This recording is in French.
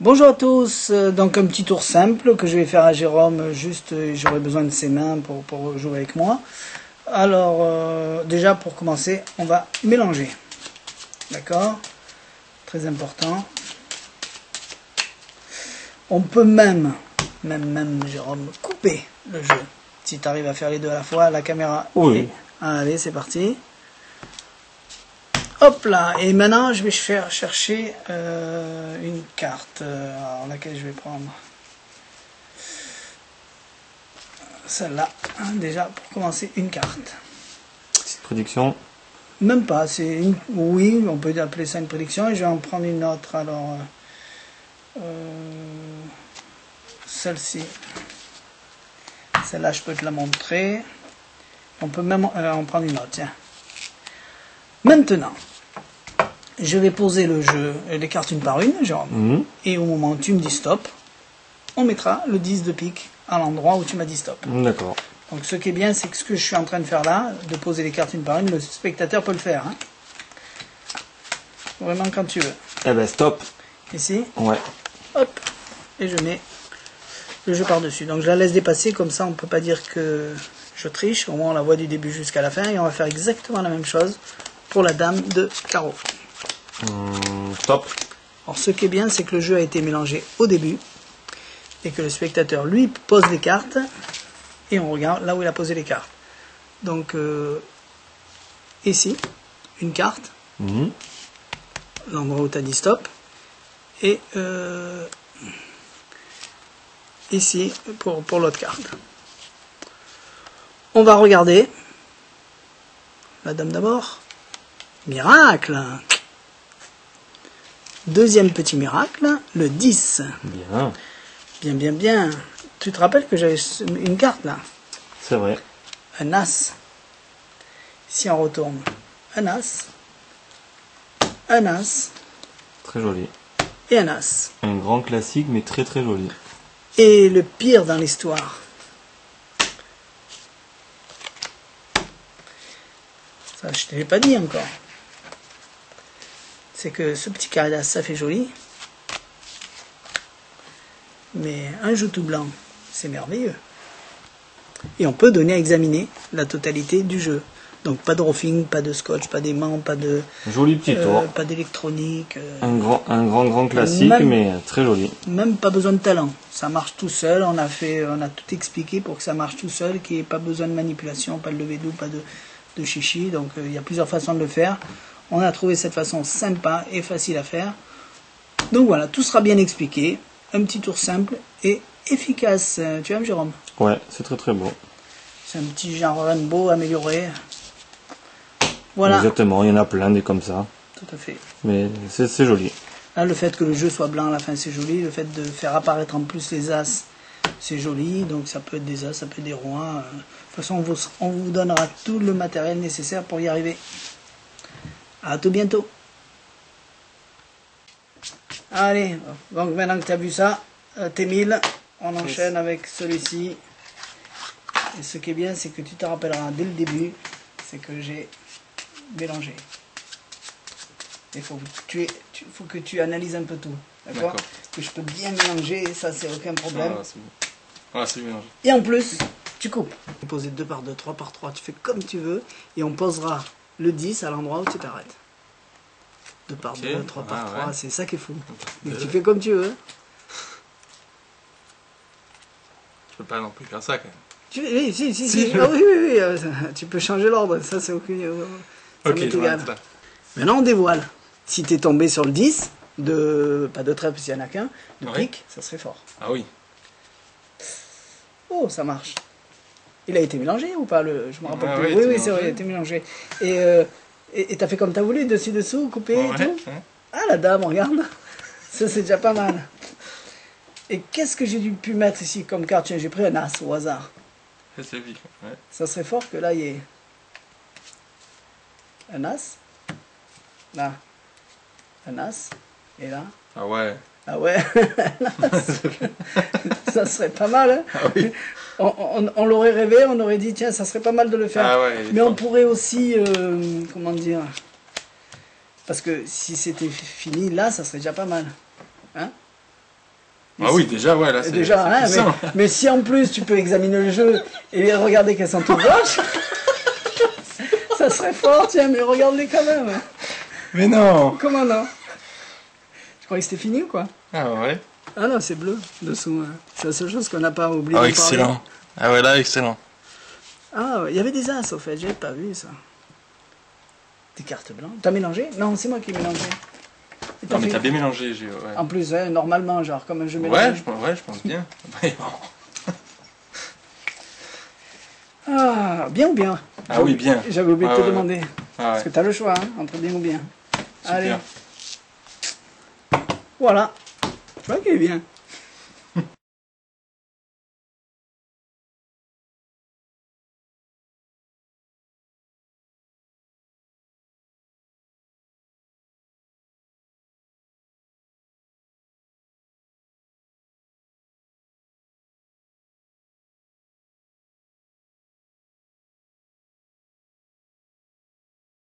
Bonjour à tous, Euh, donc un petit tour simple que je vais faire à Jérôme, juste euh, j'aurai besoin de ses mains pour, pour jouer avec moi. Alors euh, déjà pour commencer, on va mélanger. D'accord? Très important. On peut même, même, même Jérôme, couper le jeu. Si tu arrives à faire les deux à la fois, la caméra. Oui. Allez, c'est parti. Hop là, et maintenant je vais faire chercher euh, une carte, euh, alors laquelle je vais prendre celle-là, hein, déjà pour commencer une carte. Petite prédiction. Même pas, c'est une, oui, on peut appeler ça une prédiction, et je vais en prendre une autre, alors euh, euh, celle-ci, celle-là je peux te la montrer, on peut même euh, en prendre une autre, tiens. Maintenant, je vais poser le jeu, les cartes une par une, Jérôme. Mhm. Et au moment où tu me dis stop, on mettra le 10 de pique à l'endroit où tu m'as dit stop. D'accord. Donc ce qui est bien, c'est que ce que je suis en train de faire là, de poser les cartes une par une, le spectateur peut le faire. hein. Vraiment quand tu veux. Eh ben stop. Ici, Ouais. hop, et je mets le jeu par-dessus. Donc je la laisse dépasser, comme ça on ne peut pas dire que je triche. Au moins on la voit du début jusqu'à la fin. Et on va faire exactement la même chose pour la dame de carreau. Hum, stop. Alors ce qui est bien, c'est que le jeu a été mélangé au début et que le spectateur, lui, pose les cartes et on regarde là où il a posé les cartes. Donc euh, ici, une carte, Mhm. l'endroit où tu as dit stop, et euh, ici pour, pour l'autre carte. On va regarder la dame d'abord. Miracle Deuxième petit miracle, le 10. Bien. Bien, bien, bien. Tu te rappelles que j'avais une carte là C'est vrai. Un as. Si on retourne, un as, un as Très joli. et un as. Un grand classique, mais très très joli. Et le pire dans l'histoire, ça je te l'ai pas dit encore, c'est que ce petit carré ça fait joli, mais un jeu tout blanc, c'est merveilleux. Et on peut donner à examiner la totalité du jeu. Donc pas de roughing, pas de scotch, pas d'aimant, pas de Joli petit euh, tour. pas d'électronique. euh, Un grand, un grand, grand classique, Même- mais très joli. même pas besoin de talent. Ça marche tout seul. On a fait, on a tout expliqué pour que ça marche tout seul, qu'il n'y ait pas besoin de manipulation, pas de lever d'eau, pas de, de chichi. Donc euh, il y a plusieurs façons de le faire. On a trouvé cette façon sympa et facile à faire. Donc voilà, tout sera bien expliqué. Un petit tour simple et efficace. Tu aimes Jérôme? Ouais, c'est très très beau. C'est un petit genre rainbow amélioré. Voilà, Exactement, il y en a plein des comme ça. tout à fait. Mais c'est joli. Là, le fait que le jeu soit blanc à la fin, c'est joli. Le fait de faire apparaître en plus les as, c'est joli. Donc ça peut être des as, ça peut être des rois. De toute façon, on vous, on vous donnera tout le matériel nécessaire pour y arriver. À tout bientôt. Allez, donc maintenant que tu as vu ça, euh, tes 1000, on enchaîne avec celui-ci. Et ce qui est bien, c'est que tu te rappelleras dès le début, c'est que j'ai mélangé. Il faut que tu, aies- tu- faut que tu analyses un peu tout. D'accord. Que je peux bien mélanger, ça c'est aucun problème. Ah, c'est bon. Ah, mélangé. Et en plus, tu coupes. Poser 2 par 2, 3 par 3, tu fais comme tu veux. Et on posera le 10 à l'endroit où tu t'arrêtes. 2 par Ok. 2, 3 par Ah, 3, ouais. c'est ça qui est fou. Mais deux. tu fais comme tu veux. Je peux pas non plus faire ça quand même. Tu, oui, si, si, Si, si. je- Ah oui, oui, oui. euh, tu peux changer l'ordre, ça c'est aucun. euh, ça m'est je. Maintenant, on dévoile. Si tu es tombé sur le 10, de, pas de parce qu'il n'y en a qu'un, de Ouais. pique, ça serait fort. Ah oui. Oh, ça marche. Il a été mélangé ou pas le... Je me rappelle Ah plus. oui, Oui, c'est vrai, il a été mélangé. Et euh, et t'as fait comme t'as voulu, dessus, dessous, coupé et tout. Ah, la dame, regarde. Ça, c'est déjà pas mal. Et qu'est-ce que j'ai dû pu mettre ici comme carte Tiens, j'ai pris un as au hasard. Ça. Ouais. Ça serait fort que là, il y ait un as. Là, un as. Et là. Ah ouais. Ah ouais, ça serait pas mal. Hein Ah oui. On on- on l'aurait rêvé, on aurait dit tiens, ça serait pas mal de le faire. Ah ouais, Mais on pourrait aussi, euh, comment dire, parce que si c'était fini là, ça serait déjà pas mal. Hein Ah oui, déjà, ouais, là, c'est Déjà, hein, mais, mais si en plus tu peux examiner le jeu et regarder qu'elles sont toutes blanches, ça serait fort, tiens, mais regarde-les quand même. Mais non Comment non? Je croyais que c'était fini ou quoi? Ah ouais Ah non, c'est bleu dessous. hein. C'est la seule chose qu'on n'a pas oublié Ah, de excellent. parler. Ah ouais, là, excellent. Ah, ouais, il y avait des as au fait, j'avais pas vu ça. Des cartes blanches. T'as mélangé? Non, c'est moi qui ai mélangé. Non, mais t'as bien mélangé, j'ai... Ouais. En plus, ouais, normalement, genre, comme je Ouais, mélange. je, pense- ouais, je pense bien. Ouais. Ah, bien ou bien? Ah oui, bien. J'avais oublié de te ouais, ouais. demander. Ah Parce ouais, que t'as le choix, hein, entre bien ou bien. super. Allez, voilà. Tu bien.